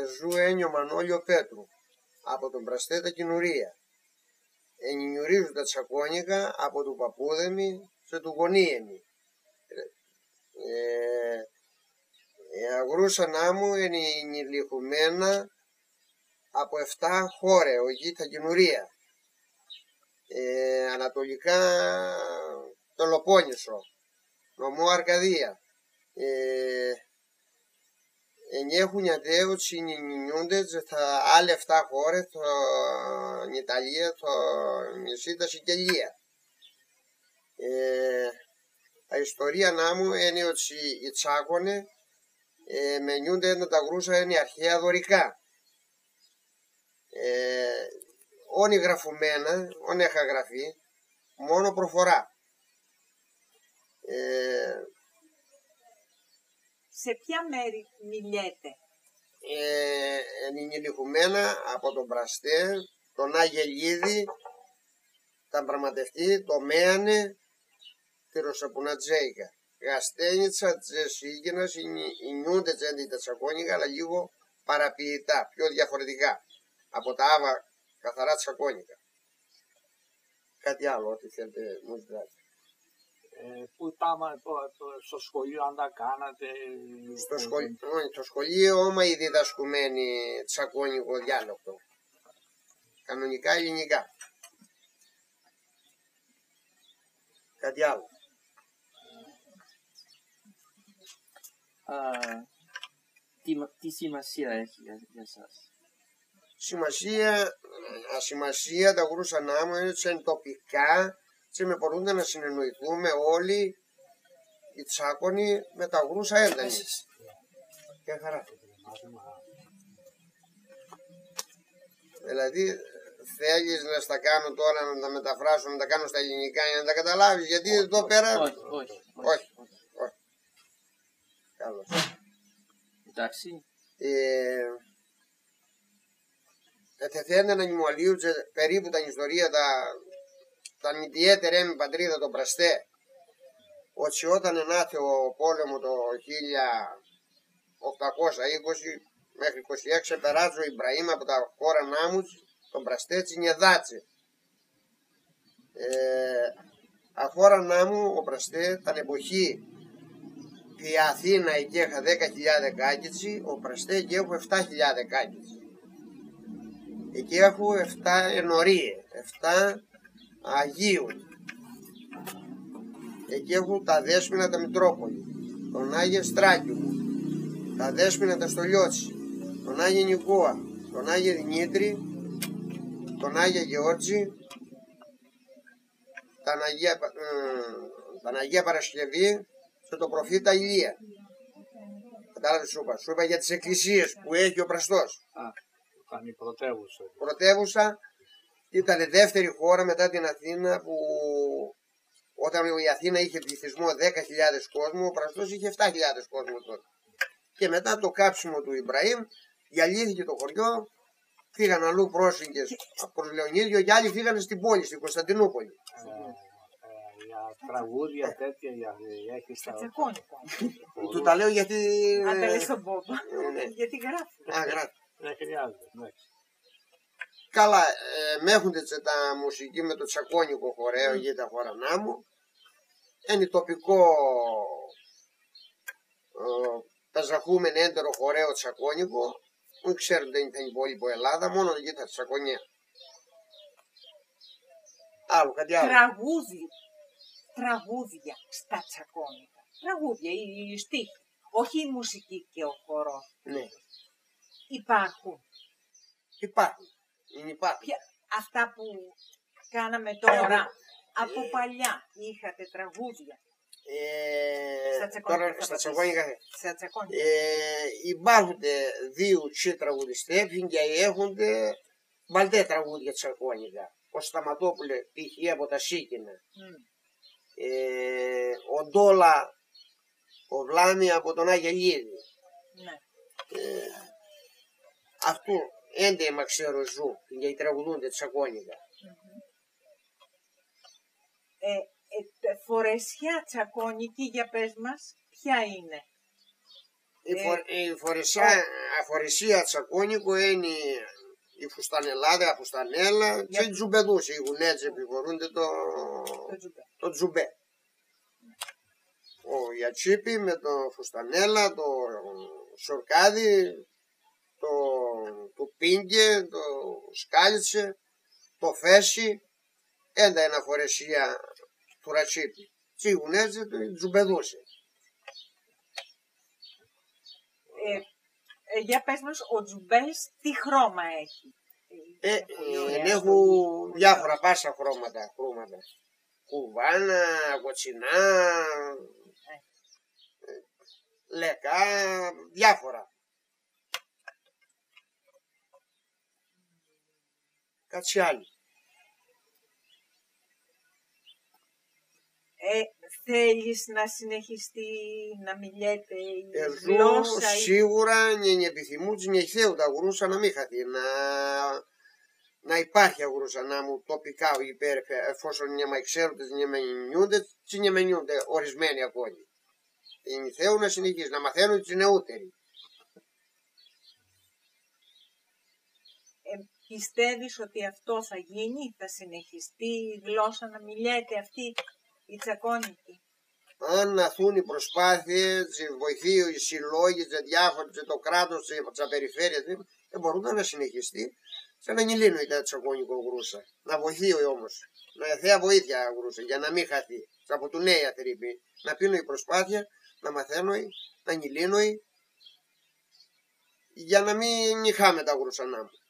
ζου ένιο Μανώλιο Πέτρου από τον Πραστέτα Κινουρία. Ενινιουρίζουν τα τσακώνικα από του Παπούδεμι σε του Γονίεμι. Ε, ε, αγρούσα να μου είναι ενηλικουμένα από 7 χώρε, ο τα Κινουρία. Ε, ανατολικά το Λοπόνισο, νομό Αρκαδία. Ε, έχουν ιδέου συνεινιούνται στα άλλα 7 χώρε, στην Ιταλία, το νησί τα Σικελία. Ε, η ιστορία να μου είναι ότι οι τσάκονε ε, μενιούνται να τα γρούσα είναι αρχαία δωρικά. Ε, όνει γραφουμένα, όνει είχα γραφεί, μόνο προφορά. Ε, σε ποια μέρη μιλιέται; Ε, ενηλικουμένα από τον Πραστέ, τον Αγελίδη, τα πραγματευτεί, το Μέανε, τη Ρωσαπουνατζέικα. Γαστένιτσα, Τζεσίγινας, νιούνται τζέντι τα τσακώνικα, αλλά λίγο παραποιητά, πιο διαφορετικά από τα άβα καθαρά τσακώνικα. Κάτι άλλο, ό,τι θέλετε μου ζητάτε. Ε, πού πάμε στο σχολείο αν τα κάνατε. Στο, σχολείο, στο σχολείο όμα οι διδασκουμένοι τσακώνικο διάλογος. Κανονικά ελληνικά. Κάτι άλλο. Α, τι, τι σημασία έχει για, για σας; Σημασία, ασημασία τα γρούσα να μου είναι τοπικά και με μπορούν να συνεννοηθούμε όλοι οι τσάκονοι με τα γρούσα έντανη. Και χαρά. Δηλαδή θέλεις να στα κάνω τώρα να τα μεταφράσω, να τα κάνω στα ελληνικά για να τα καταλάβεις. Γιατί όχι, εδώ πέρα. Όχι, όχι. Όχι. όχι. Καλώς. Εντάξει. Ε, θέλει να νημολίου περίπου τα ιστορία τα ήταν ιδιαίτερα με πατρίδα τον Πραστέ ότι όταν ενάθε ο πόλεμο το 1820 μέχρι 26 περάζει ο Ιμπραήμ από τα χώρα νάμους τον Πραστέ Τσινιεδάτσε. Ε, αχώρα νάμου ο Πραστέ ήταν εποχή η Αθήνα εκεί είχα 10.000 κάκιτσι, ο Πραστέ εκεί έχω 7.000 κάκιτσι. Εκεί έχω 7 ενορίε, 7 Αγίου. Εκεί έχουν τα δέσποινα τα Μητρόπολη, τον Άγιο Στράκιο, τα δέσποινα τα Στολιώτσι, τον Άγιο Νικούα, τον Άγιο Δημήτρη, τον Άγιο Γεώργη, τα Αγία, ε, Αγία Παρασκευή και τον προφήτα Ηλία. Κατάλαβες σου είπα. Σου είπα για τις εκκλησίες που έχει ο Πραστός. Α, ήταν η πρωτεύουσα. Πρωτεύουσα ήταν δεύτερη χώρα μετά την Αθήνα που όταν η Αθήνα είχε πληθυσμό 10.000 κόσμο, ο Πραστός είχε 7.000 κόσμο τότε. Και μετά το κάψιμο του Ιμπραήμ, διαλύθηκε το χωριό, φύγαν αλλού πρόσφυγες προς Λεωνίδιο και άλλοι φύγανε στην πόλη, στην Κωνσταντινούπολη. Ε, ε, για τραγούδια τέτοια, για έχεις στα Του τα λέω γιατί... Αν τα λέει στον Πόμπα, ναι. γιατί γράφεις. Α, γράφει. Δεν χρειάζεται, εντάξει. Καλά, ε, με έχουν τα μουσική με το τσακώνικο χορέο για τα χωρανά μου. Είναι τοπικό ε, πεζαχούμενο έντερο χορέο τσακώνικο. Δεν ξέρω δεν ήταν υπόλοιπο Ελλάδα, μόνο για τα τσακωνιά. Άλλο, κάτι άλλο. Τραγούδι, τραγούδια στα τσακώνικα. Τραγούδια, οι στίχοι. Όχι η μουσική και ο χορός. Ναι. Υπάρχουν. Υπάρχουν. Ποια, αυτά που κάναμε τώρα, από παλιά είχατε τραγούδια. Ε, στα τσακώνικα. Τώρα, στα τσακώνικα. Στα Ε, υπάρχουν δύο τσι τραγουδιστές και έχουν μπαλτέ τραγούδια τσακώνικα. Ο Σταματόπουλε π.χ. από τα Σίκινα. Mm. Ε, ο Ντόλα, ο Βλάμι από τον Αγελίδη. Ναι. Ε, αυτού έντεμα ξέρω ζου, γιατί τραγουδούνται τσακώνικα. Ε, ε, φορεσιά τσακώνικη για πες μας, ποια είναι; Η, Ε, φο- η φορεσιά, αφορεσία τσακώνικο είναι η φουστανελάδα, η φουστανέλα και οι τζουμπεδούς, οι γουνέτζε που φορούνται το, το τζουμπέ. το τζουμπέ. Ο Ιατσίπη με το φουστανέλα, το σορκάδι, το, το πίνκε, το σκάλιτσε, το φέσι, έντα είναι αφορεσία του ρατσίπη. Τι γουνέτζε το τζουμπεδούσε. Ε, ε, για πες μας, ο τζουμπές τι χρώμα έχει; Ε, Πολύ ε, ωραία. έχουν διάφορα πάσα χρώματα. χρώματα. Κουβάνα, κοτσινά, ε, λεκά, διάφορα. Κάτι άλλο. Ε, θέλεις να συνεχιστεί να μιλιέται η Εγώ γλώσσα ή... σίγουρα не επιθυμούν не θέλουν τα γρούσα να μην χαθεί. Να, να υπάρχει αγρούσα να μου τοπικά υπέρ, εφόσον не με ξέρουν, не με νιούνται, τι не με νιούνται ορισμένοι ακόμη. Είναι θέλουν να συνεχίσει, να μαθαίνουν τις νεότεροι. Πιστεύεις ότι αυτό θα γίνει, θα συνεχιστεί η γλώσσα να μιλιέται αυτή η τσακώνικη; αν αθούν οι προσπάθειες, οι βοηθοί, οι συλλόγοι, οι διάφοροι, και το κράτος, τις περιφέρειες, δεν μπορούν να συνεχιστεί σε να νιλίνω η τσακώνικο γρούσα. Να βοηθεί όμως, να θέα βοήθεια γρούσα, για να μην χαθεί. Από του νέοι αθρύπη, να πίνω η προσπάθεια, να μαθαίνω, να νιλίνω, για να μην νυχάμε τα γρούσανά μου.